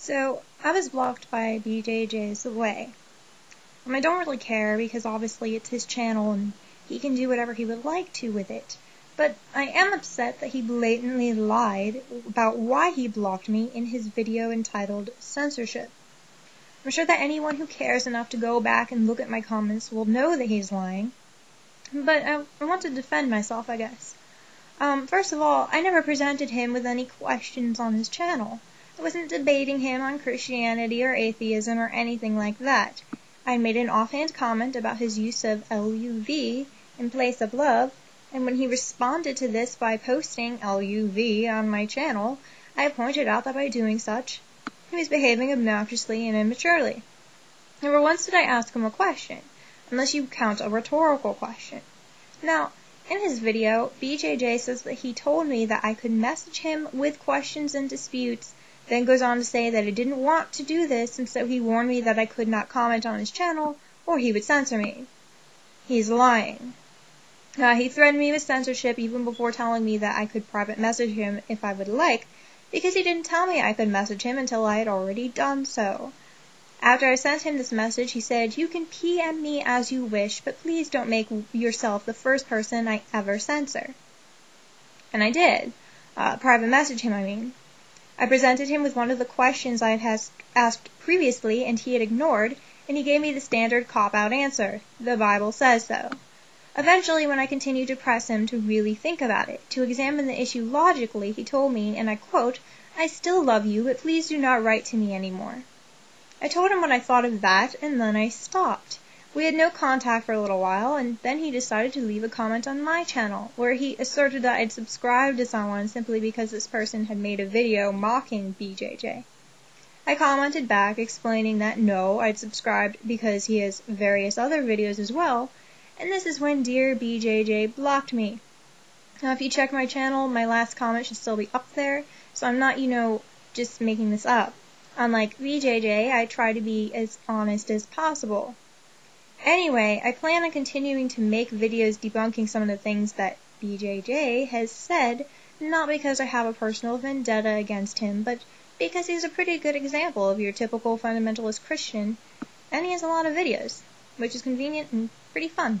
So, I was blocked by BJJ's Way. Um, I don't really care because obviously it's his channel and he can do whatever he would like to with it. But I am upset that he blatantly lied about why he blocked me in his video entitled Censorship. I'm sure that anyone who cares enough to go back and look at my comments will know that he's lying. But I, I want to defend myself, I guess. Um, first of all, I never presented him with any questions on his channel. I wasn't debating him on Christianity or atheism or anything like that. I made an offhand comment about his use of LUV in place of love, and when he responded to this by posting LUV on my channel, I pointed out that by doing such, he was behaving obnoxiously and immaturely. Never once did I ask him a question, unless you count a rhetorical question. Now, in his video, BJJ says that he told me that I could message him with questions and disputes then goes on to say that he didn't want to do this and so he warned me that I could not comment on his channel or he would censor me. He's lying. Uh, he threatened me with censorship even before telling me that I could private message him if I would like, because he didn't tell me I could message him until I had already done so. After I sent him this message, he said, You can PM me as you wish, but please don't make yourself the first person I ever censor. And I did. Uh, private message him, I mean. I presented him with one of the questions I had asked previously and he had ignored, and he gave me the standard cop-out answer, the Bible says so. Eventually, when I continued to press him to really think about it, to examine the issue logically, he told me, and I quote, I still love you, but please do not write to me anymore. I told him what I thought of that, and then I stopped. We had no contact for a little while, and then he decided to leave a comment on my channel, where he asserted that I'd subscribed to someone simply because this person had made a video mocking BJJ. I commented back explaining that no, I'd subscribed because he has various other videos as well, and this is when dear BJJ blocked me. Now if you check my channel, my last comment should still be up there, so I'm not, you know, just making this up. Unlike BJJ, I try to be as honest as possible. Anyway, I plan on continuing to make videos debunking some of the things that BJJ has said, not because I have a personal vendetta against him, but because he's a pretty good example of your typical fundamentalist Christian, and he has a lot of videos, which is convenient and pretty fun.